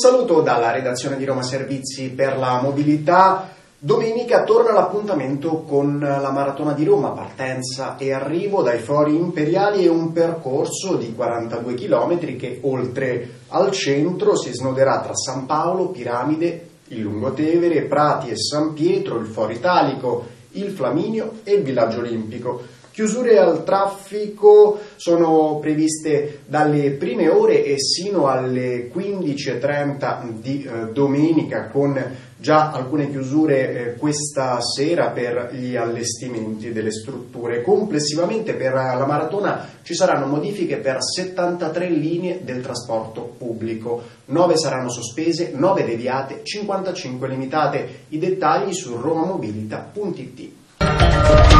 saluto dalla redazione di Roma Servizi per la Mobilità. Domenica torna l'appuntamento con la Maratona di Roma, partenza e arrivo dai Fori Imperiali e un percorso di 42 km che oltre al centro si snoderà tra San Paolo, Piramide, il Lungotevere, Prati e San Pietro, il Foro Italico, il Flaminio e il Villaggio Olimpico. Chiusure al traffico sono previste dalle prime ore e sino alle 15.30 di eh, domenica con già alcune chiusure eh, questa sera per gli allestimenti delle strutture. Complessivamente per la maratona ci saranno modifiche per 73 linee del trasporto pubblico, 9 saranno sospese, 9 deviate, 55 limitate. I dettagli su romamobilita.it.